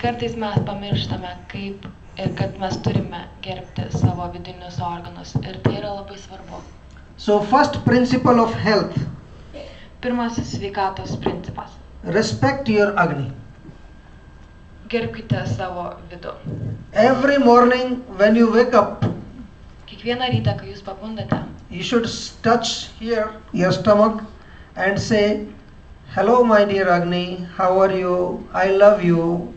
Kartais mes pamirštame, kaip ir kad mes turime gerbti savo vidinius organus. Ir tai yra labai svarbu. So, first principle of health Pirmasis sveikatos principas. respect your Agni. Gerbkite savo vidų. Every morning when you wake up, Kiekvieną rytą, kai jūs pabundate, you should touch here your stomach and say, Hello, my dear Agni, how are you? I love you.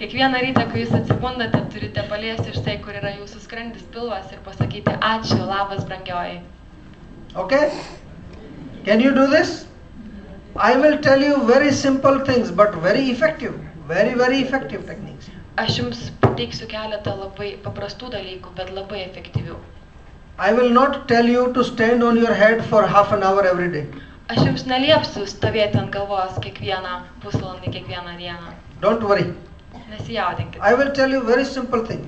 Kiekvieną rytą, kai jūs atsibundate, turite paliesti iš tai, kur yra jūsų skrandis, pilvas ir pasakyti ačiū, labas, brangioji. Okay? Can you do this? I will tell you very simple things but very effective. Very, very effective techniques. Aš jums pateiksiu keletą labai paprastų dalykų, bet labai efektyvių. I will not tell you to stand on your head for half an hour every day. Aš jums neliepsiu stovėti ant galvos kiekvieną pusvalandį, kiekvieną dieną. Don't worry. I will tell you very simple thing.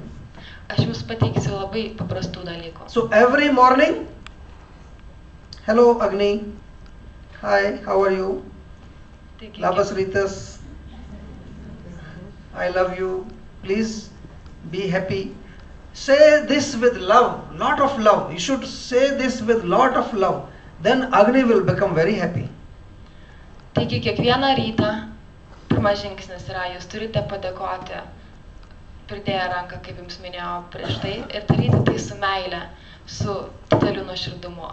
Aš jums pateiksiu labai paprastų dalykų. So every morning, hello Agni, hi, how are you? Labas rytas. I love you. Please be happy. Say this with love, lot of love. You should say this with lot of love. Then Agni will become very happy. Taigi kiekvieną rytą pirmas žingsnis yra, jūs turite padėkoti, pridėję ranką, kaip jums prieš tai, ir daryti tai su meile, su dideliu nuoširdumu.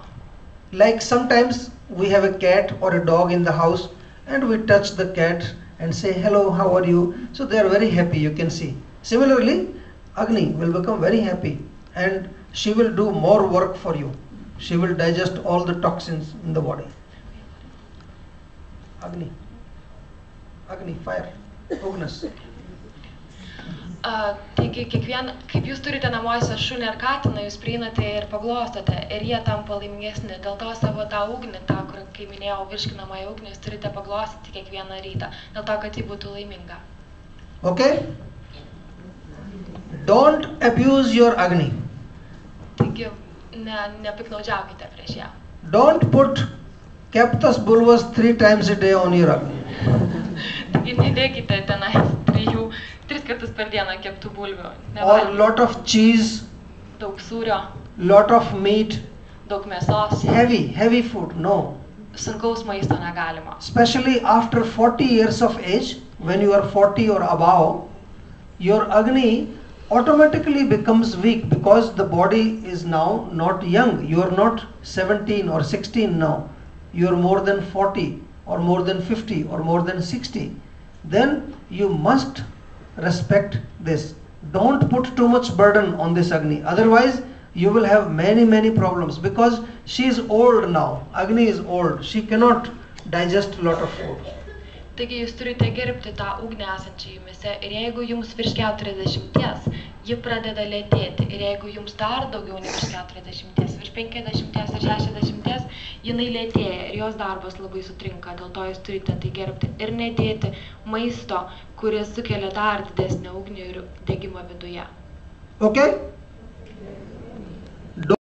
Like sometimes we have a cat or a dog in the house and we touch the cat and say hello, how are you? So they are very happy, you can see. Similarly, Agni will become very happy and she will do more work for you. She will digest all the toxins in the body. Agni. Agni, fire. Ugnas. A, taigi, kiekvien, kaip jūs turite namuose šunį ar katiną, jūs prieinate ir paglostote ir jie tampa laimingesni. Dėl to savo tą ugnį, tą, kur, kaip minėjau, virškinamąją ugnį, jūs turite paglostyti kiekvieną rytą. Dėl to, kad ji būtų laiminga. Okay? Don't abuse your Agni. Taigi, ne, nepiknaudžiaukite prieš ją. Don't put Captus bulbus three times a day on your Agni. Nedėkite tenai trijų, tris kartus per dieną keptų bulvių. or Nevalgykite lot of cheese, daug sūrio, lot of meat, daug mėsos. heavy, heavy food. No. Sunkaus maisto negalima. Especially after 40 years of age, when you are 40 or above, your Agni automatically becomes weak because the body is now not young. You are not 17 or 16 now. You are more than 40 or more than 50 or more than 60. Then you must respect this. Don't put too much burden on this Agni. Otherwise, you will have many, many problems because she is old now. Agni is old. She cannot digest a lot of food. Taigi jūs turite gerbti tą ugnį esančią jumise ir jeigu jums virš 40, ji pradeda lėtėti ir jeigu jums dar daugiau nei virš 40, virš 50 ir 60, jinai lėtėja ir jos darbas labai sutrinka, dėl to jūs turite tai gerbti ir nedėti maisto, kuris sukelia dar didesnį ugnį ir degimą viduje. Okay?